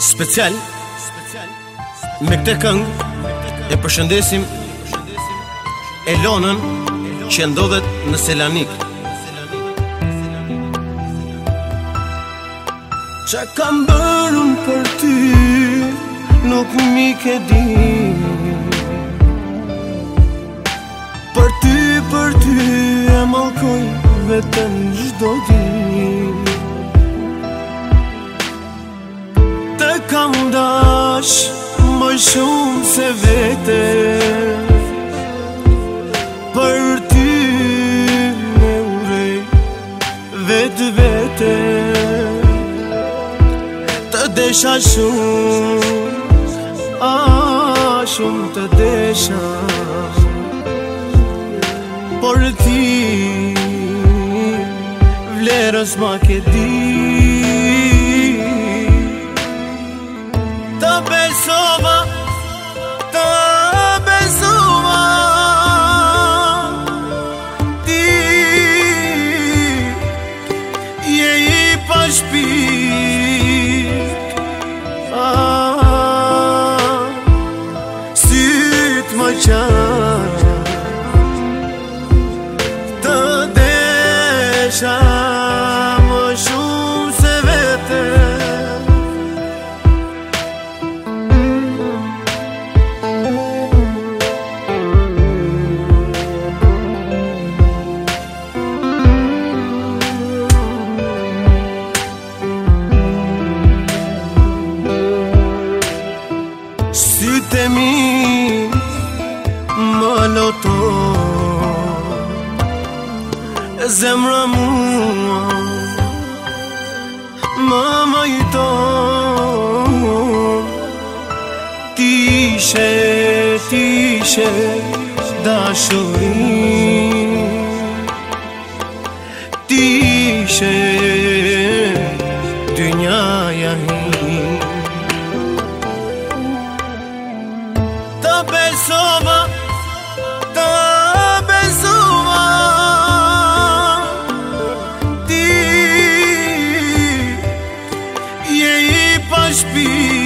special me këtë këngë e përshëndesim Elonën që ndodhet në Selanik Që kam bërën për ty, nuk mi ke di Për ty, për ty, e malkoj, vetën gjdo di dash më shumë se vete Për ty me urej vetë vete Të desha shumë, a shumë të desha Për ti vlerës ma ke ditë nova ta beso ti je i pa প্রেমী মলতো zemramu mama ito tishe tishe dashuri tishe respiro.